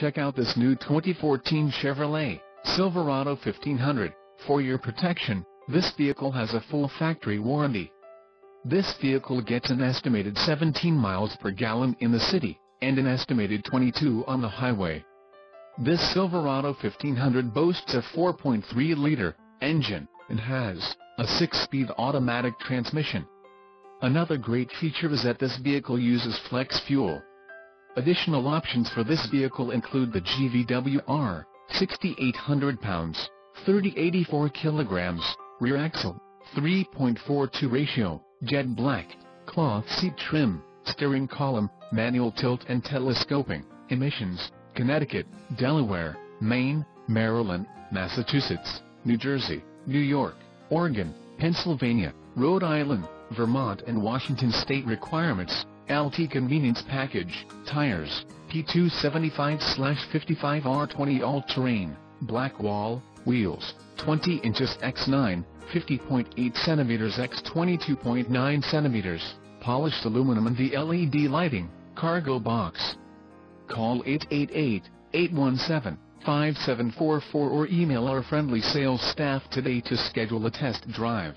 Check out this new 2014 Chevrolet Silverado 1500. For your protection, this vehicle has a full factory warranty. This vehicle gets an estimated 17 miles per gallon in the city, and an estimated 22 on the highway. This Silverado 1500 boasts a 4.3-liter engine, and has a 6-speed automatic transmission. Another great feature is that this vehicle uses flex fuel. Additional options for this vehicle include the GVWR, 6,800 pounds, 3084 kilograms, rear axle, 3.42 ratio, jet black, cloth seat trim, steering column, manual tilt and telescoping, emissions, Connecticut, Delaware, Maine, Maryland, Massachusetts, New Jersey, New York, Oregon, Pennsylvania, Rhode Island, Vermont and Washington state requirements, LT Convenience Package, Tires, P275-55R20 All-Terrain, Black Wall, Wheels, 20 inches x 9, 50.8 centimeters x 22.9 centimeters, Polished aluminum and the LED lighting, Cargo Box. Call 888-817-5744 or email our friendly sales staff today to schedule a test drive.